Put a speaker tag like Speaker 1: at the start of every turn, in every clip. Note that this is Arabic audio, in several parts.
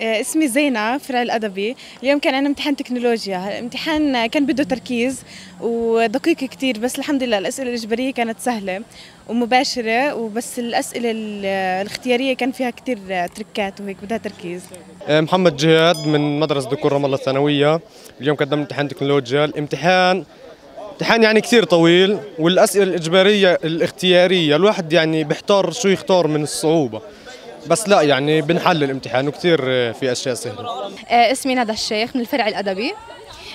Speaker 1: آه، اسمي زينة فرع الأدبي. اليوم كان عندنا امتحان تكنولوجيا. الامتحان كان بده تركيز ودقيق كتير بس الحمد لله الأسئلة الإجبارية كانت سهلة ومباشرة وبس الأسئلة ال- الاختيارية كان فيها كتير تركات وهيك بدها تركيز.
Speaker 2: محمد جهاد من مدرسة دكور رام الله الثانوية. اليوم قدمنا امتحان تكنولوجيا. الامتحان امتحان يعني كثير طويل والأسئلة الإجبارية الاختيارية الواحد يعني بيحتار شو يختار من الصعوبة. بس لا يعني بنحل الامتحان وكثير في أشياء سهلة.
Speaker 3: آه، اسمي ندى الشيخ من الفرع الأدبي.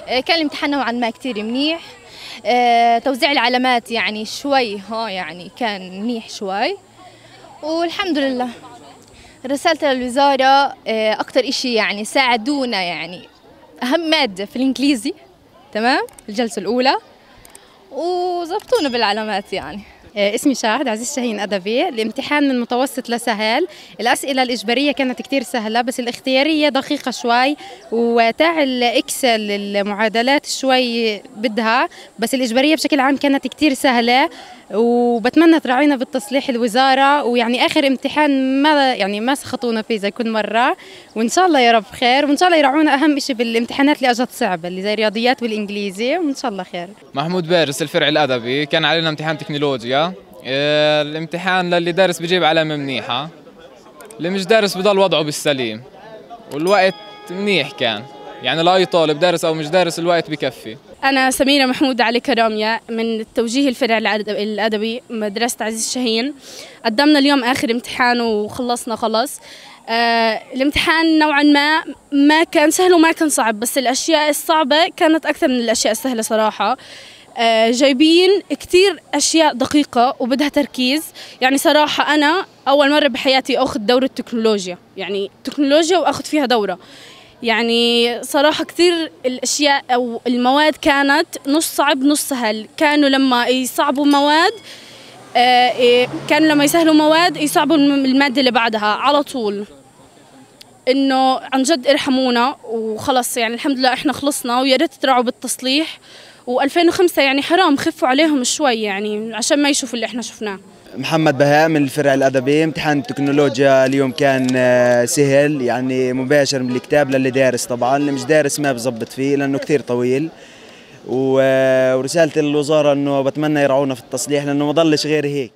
Speaker 3: آه، كان الامتحان نوعا ما كتير منيح. آه، توزيع العلامات يعني شوي ها يعني كان منيح شوي. والحمد لله. رسالة للوزارة آه، أكتر إشي يعني ساعدونا يعني أهم مادة في الإنجليزي تمام؟ الجلسة الأولى. وزبطونا بالعلامات يعني.
Speaker 4: آه، اسمي شاهد عزيز شاهين أدبي. الامتحان من متوسط لسهل الأسئلة الإجبارية كانت كتير سهلة بس الاختيارية دقيقة شوي وتاع الإكسل المعادلات شوي بدها بس الإجبارية بشكل عام كانت كتير سهلة. وبتمنى تراعينا بالتصليح الوزارة ويعني آخر امتحان ما يعني ما سخطونا فيه زي كل مرة. وإن شاء الله يا رب خير وإن شاء الله يراعونا أهم شيء بالامتحانات اللي أجت صعبة اللي زي الرياضيات والإنجليزي وإن شاء الله خير.
Speaker 5: محمود بارس الفرع الأدبي كان علينا امتحان تكنولوجيا. آه، الامتحان للي دارس بجيب علامة منيحة اللي مش دارس بضل وضعه بالسليم. والوقت منيح كان. يعني لاي طالب دارس أو مش دارس الوقت بكفي.
Speaker 6: أنا سميرة محمود علي كرامية من التوجيه الفرع الأدبي مدرسة عزيز شاهين قدمنا اليوم آخر امتحان وخلصنا خلص آه الامتحان نوعا ما ما كان سهل وما كان صعب بس الأشياء الصعبة كانت أكثر من الأشياء السهلة صراحة. آه جايبين كتير أشياء دقيقة وبدها تركيز. يعني صراحة أنا أول مرة بحياتي أخذ دورة تكنولوجيا يعني تكنولوجيا وأخذ فيها دورة. يعني صراحة كثير الأشياء أو المواد كانت نص صعب نص سهل. كانوا لما يصعبوا مواد آه، إيه، كانوا لما يسهلوا مواد يصعبوا الم- المادة اللي بعدها على طول. إنه عن جد ارحمونا وخلص يعني الحمد لله إحنا خلصنا ويا ريت تراعوا بالتصليح. و2005 يعني حرام خفوا عليهم شوي يعني عشان ما يشوفوا اللي إحنا شفناه.
Speaker 7: محمد بهاء من الفرع الأدبي امتحان التكنولوجيا اليوم كان آه، سهل يعني مباشر من الكتاب للي دارس طبعا اللي مش دارس ما بزبط فيه لأنه كثير طويل. و- ورسالة الوزارة أنه بتمنى يرعونا في التصليح لأنه ما ضلش غير هيك.